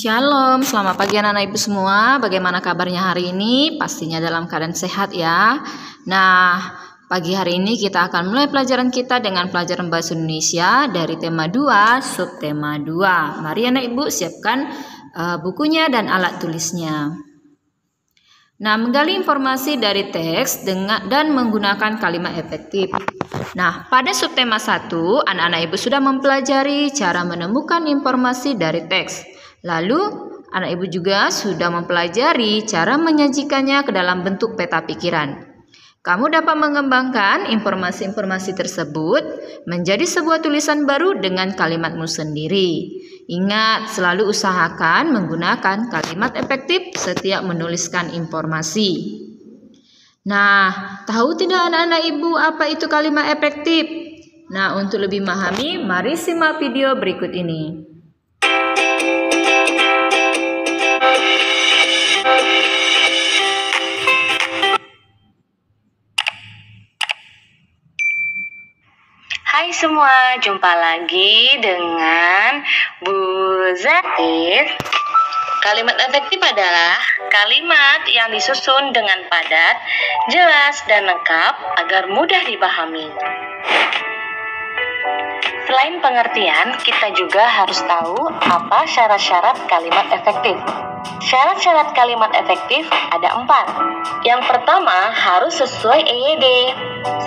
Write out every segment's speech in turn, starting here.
Shalom, selamat pagi anak-anak ibu semua. Bagaimana kabarnya hari ini? Pastinya dalam keadaan sehat ya. Nah, pagi hari ini kita akan mulai pelajaran kita dengan pelajaran bahasa Indonesia dari tema 2, subtema 2. Mari anak ibu siapkan uh, bukunya dan alat tulisnya. Nah, menggali informasi dari teks dengan dan menggunakan kalimat efektif. Nah, pada subtema 1, anak-anak ibu sudah mempelajari cara menemukan informasi dari teks. Lalu, anak ibu juga sudah mempelajari cara menyajikannya ke dalam bentuk peta pikiran. Kamu dapat mengembangkan informasi-informasi tersebut menjadi sebuah tulisan baru dengan kalimatmu sendiri. Ingat, selalu usahakan menggunakan kalimat efektif setiap menuliskan informasi. Nah, tahu tidak anak-anak ibu apa itu kalimat efektif? Nah, untuk lebih memahami, mari simak video berikut ini. Hai semua, jumpa lagi dengan Bu Zatis. Kalimat efektif adalah kalimat yang disusun dengan padat, jelas, dan lengkap agar mudah dipahami. Selain pengertian, kita juga harus tahu apa syarat-syarat kalimat efektif. Syarat-syarat kalimat efektif ada empat. Yang pertama harus sesuai EYD.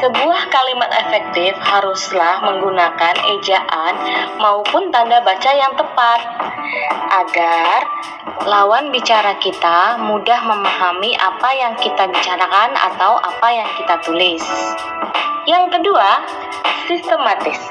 Sebuah kalimat efektif haruslah menggunakan ejaan maupun tanda baca yang tepat agar lawan bicara kita mudah memahami apa yang kita bicarakan atau apa yang kita tulis. Yang kedua, sistematis.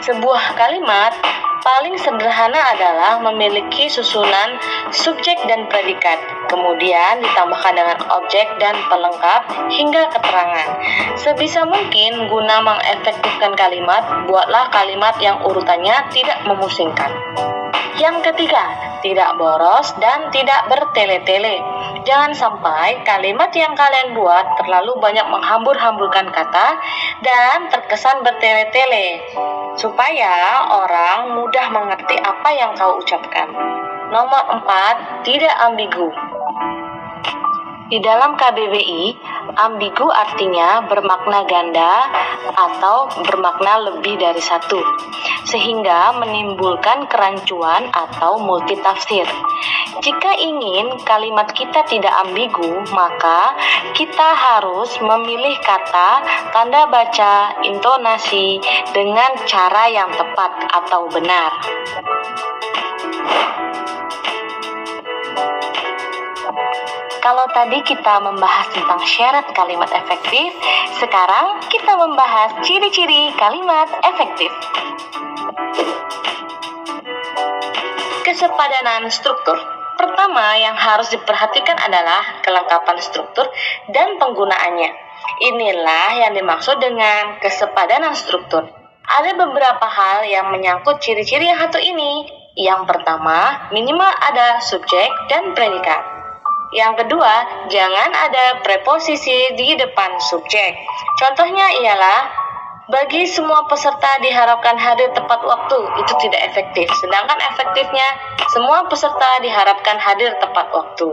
Sebuah kalimat paling sederhana adalah memiliki susunan subjek dan predikat, kemudian ditambahkan dengan objek dan pelengkap hingga keterangan. Sebisa mungkin guna mengefektifkan kalimat, buatlah kalimat yang urutannya tidak memusingkan. Yang ketiga, tidak boros dan tidak bertele-tele. Jangan sampai kalimat yang kalian buat terlalu banyak menghambur-hamburkan kata dan terkesan bertele-tele, supaya orang mudah mengerti apa yang kau ucapkan. Nomor 4, tidak ambigu. Di dalam KBBI, ambigu artinya bermakna ganda atau bermakna lebih dari satu, sehingga menimbulkan kerancuan atau multitafsir. Jika ingin kalimat kita tidak ambigu, maka kita harus memilih kata, tanda baca, intonasi dengan cara yang tepat atau benar. Kalau tadi kita membahas tentang syarat kalimat efektif, sekarang kita membahas ciri-ciri kalimat efektif. Kesepadanan struktur. Pertama yang harus diperhatikan adalah kelengkapan struktur dan penggunaannya. Inilah yang dimaksud dengan kesepadanan struktur. Ada beberapa hal yang menyangkut ciri-ciri yang satu ini. Yang pertama, minimal ada subjek dan predikat. Yang kedua, jangan ada preposisi di depan subjek. Contohnya ialah bagi semua peserta diharapkan hadir tepat waktu, itu tidak efektif. Sedangkan efektifnya, semua peserta diharapkan hadir tepat waktu.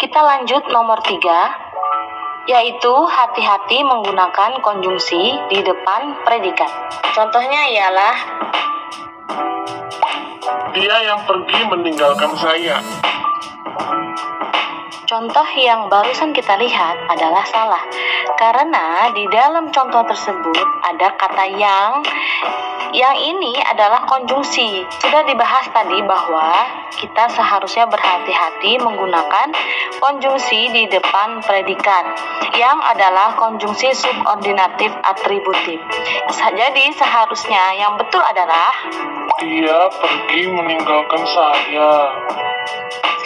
Kita lanjut nomor tiga, yaitu hati-hati menggunakan konjungsi di depan predikat. Contohnya ialah Dia yang pergi meninggalkan saya. Contoh yang barusan kita lihat adalah salah, karena di dalam contoh tersebut ada kata yang. Yang ini adalah konjungsi. Sudah dibahas tadi bahwa kita seharusnya berhati-hati menggunakan konjungsi di depan predikat, yang adalah konjungsi subordinatif atributif. Jadi seharusnya yang betul adalah Dia pergi meninggalkan saya.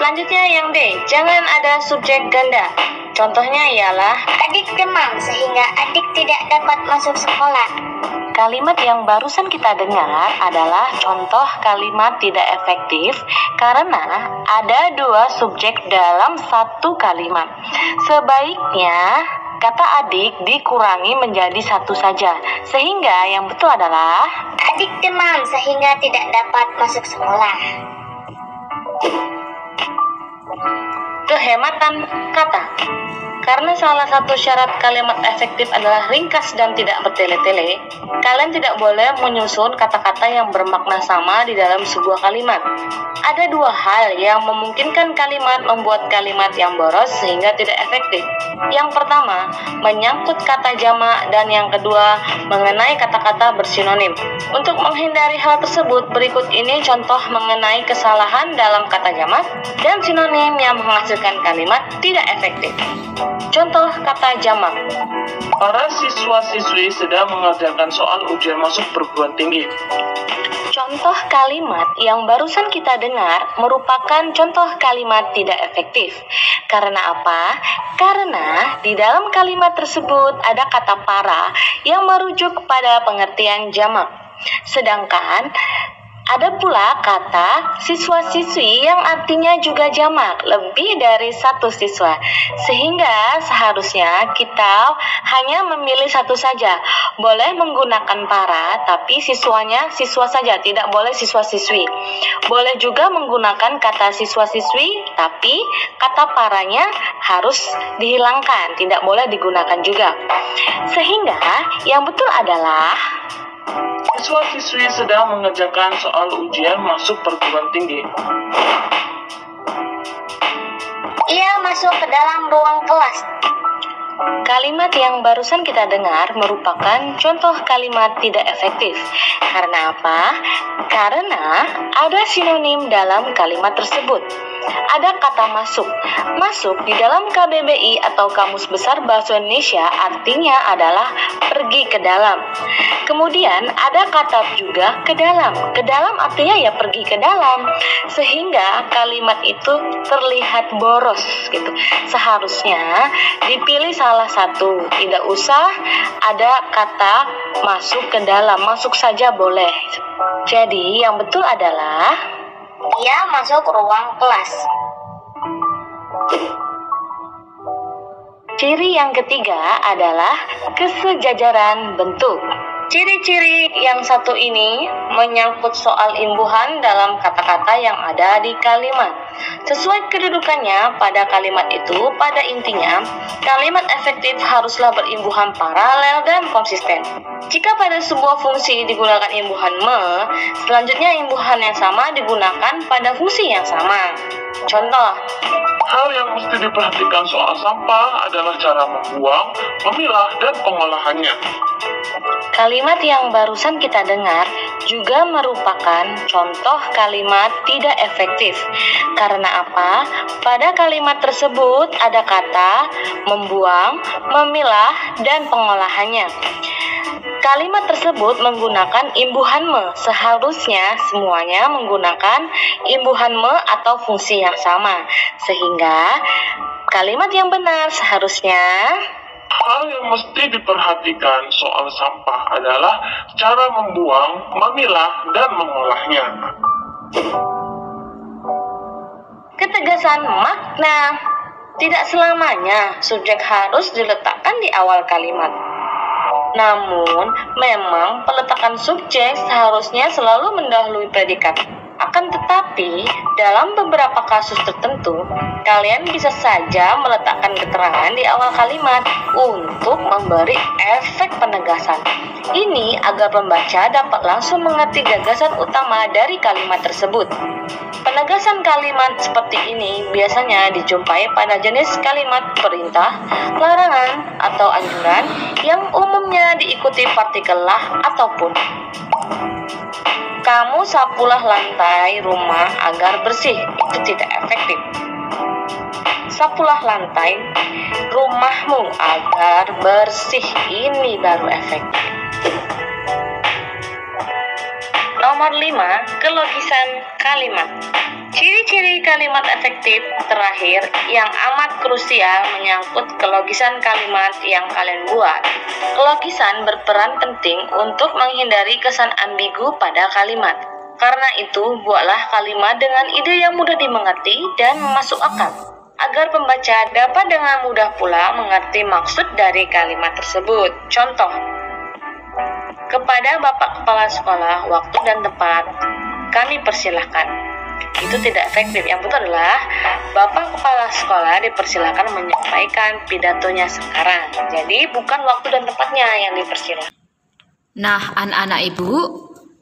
Selanjutnya yang D, jangan ada subjek ganda. Contohnya ialah Adik demam sehingga adik tidak dapat masuk sekolah. Kalimat yang barusan kita dengar adalah contoh kalimat tidak efektif karena ada dua subjek dalam satu kalimat. Sebaiknya kata adik dikurangi menjadi satu saja, sehingga yang betul adalah Adik demam sehingga tidak dapat masuk sekolah. Kehematan kata karena salah satu syarat kalimat efektif adalah ringkas dan tidak bertele-tele, kalian tidak boleh menyusun kata-kata yang bermakna sama di dalam sebuah kalimat. Ada dua hal yang memungkinkan kalimat membuat kalimat yang boros sehingga tidak efektif. Yang pertama, menyangkut kata jamak dan yang kedua, mengenai kata-kata bersinonim. Untuk menghindari hal tersebut, berikut ini contoh mengenai kesalahan dalam kata jamak dan sinonim yang menghasilkan kalimat tidak efektif. Contoh kata jamak. Para siswa-siswi sedang mengerjakan soal ujian masuk perguruan tinggi. Contoh kalimat yang barusan kita dengar merupakan contoh kalimat tidak efektif. Karena apa? Karena di dalam kalimat tersebut ada kata para yang merujuk pada pengertian jamak. Sedangkan ada pula kata siswa-siswi yang artinya juga jamak, lebih dari satu siswa. Sehingga seharusnya kita hanya memilih satu saja. Boleh menggunakan para, tapi siswanya siswa saja, tidak boleh siswa-siswi. Boleh juga menggunakan kata siswa-siswi, tapi kata paranya harus dihilangkan, tidak boleh digunakan juga. Sehingga yang betul adalah Siswa-siswi sedang mengerjakan soal ujian masuk perguruan tinggi. Ia masuk ke dalam ruang kelas. Kalimat yang barusan kita dengar merupakan contoh kalimat tidak efektif. Karena apa? Karena ada sinonim dalam kalimat tersebut. Ada kata masuk. Masuk di dalam KBBI atau Kamus Besar Bahasa Indonesia artinya adalah pergi ke dalam. Kemudian ada kata juga ke dalam. Ke dalam artinya ya pergi ke dalam. Sehingga kalimat itu terlihat boros gitu. Seharusnya dipilih salah satu. Tidak usah ada kata masuk ke dalam. Masuk saja boleh. Jadi yang betul adalah Ia masuk ruang kelas. Ciri yang ketiga adalah kesejajaran bentuk. Ciri-ciri yang satu ini menyangkut soal imbuhan dalam kata-kata yang ada di kalimat. Sesuai kedudukannya pada kalimat itu, pada intinya, kalimat efektif haruslah berimbuhan paralel dan konsisten. Jika pada sebuah fungsi digunakan imbuhan me, selanjutnya imbuhan yang sama digunakan pada fungsi yang sama. Contoh, Hal yang mesti diperhatikan soal sampah adalah cara membuang, memilah, dan pengolahannya. Kalimat yang barusan kita dengar juga merupakan contoh kalimat tidak efektif. Karena apa? Pada kalimat tersebut ada kata membuang, memilah, dan pengolahannya. Kalimat tersebut menggunakan imbuhan me. Seharusnya semuanya menggunakan imbuhan me atau fungsi yang sama. Sehingga kalimat yang benar seharusnya Hal yang mesti diperhatikan soal sampah adalah cara membuang, memilah, dan mengolahnya. Ketegasan makna tidak selamanya subjek harus diletakkan di awal kalimat. Namun, memang peletakan subjek seharusnya selalu mendahului predikat. Akan tetapi, dalam beberapa kasus tertentu, kalian bisa saja meletakkan keterangan di awal kalimat untuk memberi efek penegasan. Ini agar pembaca dapat langsung mengerti gagasan utama dari kalimat tersebut. Penegasan kalimat seperti ini biasanya dijumpai pada jenis kalimat perintah, larangan, atau anjuran yang umumnya diikuti partikel lah ataupun. Kamu sapulah lantai rumah agar bersih. Itu tidak efektif. Sapulah lantai rumahmu agar bersih. Ini baru efektif. Nomor 5, kelogisan kalimat. Ciri-ciri kalimat efektif terakhir yang amat krusial menyangkut kelogisan kalimat yang kalian buat. Kelogisan berperan penting untuk menghindari kesan ambigu pada kalimat. Karena itu, buatlah kalimat dengan ide yang mudah dimengerti dan masuk akal, agar pembaca dapat dengan mudah pula mengerti maksud dari kalimat tersebut. Contoh, kepada Bapak Kepala Sekolah, waktu dan tempat kami persilahkan. Itu tidak efektif. Yang betul adalah Bapak Kepala Sekolah dipersilakan menyampaikan pidatonya sekarang. Jadi bukan waktu dan tempatnya yang dipersilakan. Nah, anak-anak ibu,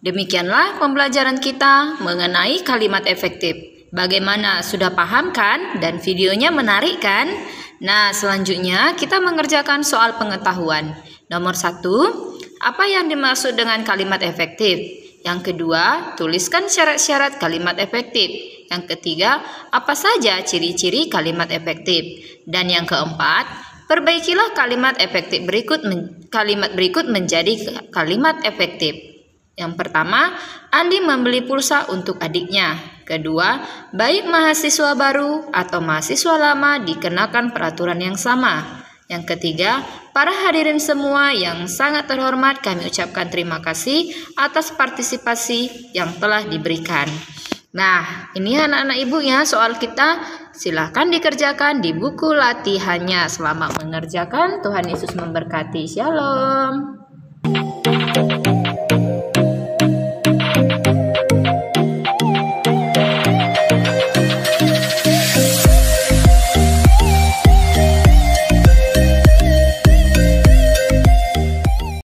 demikianlah pembelajaran kita mengenai kalimat efektif. Bagaimana sudah paham kan? Dan videonya menarik kan? Nah, selanjutnya kita mengerjakan soal pengetahuan. Nomor satu, apa yang dimaksud dengan kalimat efektif? Yang kedua, tuliskan syarat-syarat kalimat efektif. Yang ketiga, apa saja ciri-ciri kalimat efektif? Dan yang keempat, perbaikilah kalimat efektif berikut kalimat berikut menjadi kalimat efektif. Yang pertama, Andi membeli pulsa untuk adiknya. Kedua, baik mahasiswa baru atau mahasiswa lama dikenakan peraturan yang sama. Yang ketiga, para hadirin semua yang sangat terhormat kami ucapkan terima kasih atas partisipasi yang telah diberikan. Nah, ini anak-anak ibu ya soal kita silahkan dikerjakan di buku latihannya. Selamat mengerjakan, Tuhan Yesus memberkati. Shalom.